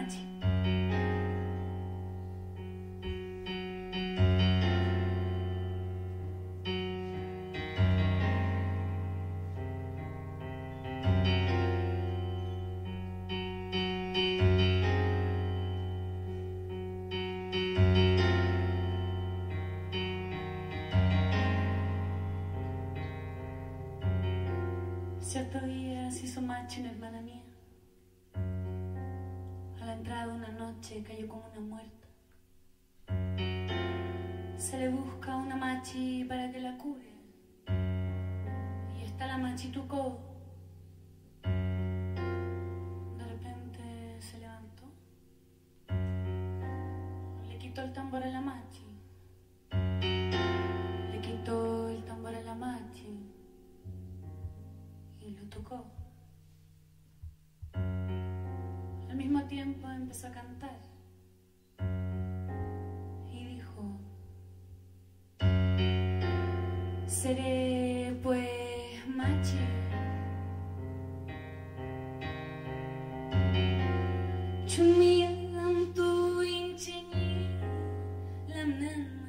machi. Cierto día se hizo macho una hermana mía. A la entrada una noche cayó como una muerta. Se le busca una machi para que la cure. Y está la machi tucó. De repente se levantó. Le quitó el tambor a la machi. Le quitó el tambor a la machi y lo tocó. Mismo tiempo empezó a cantar y dijo, seré pues machi. Chumian tu incheni, lam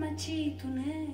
Matito, né?